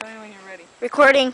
Tell me when you're ready. Recording.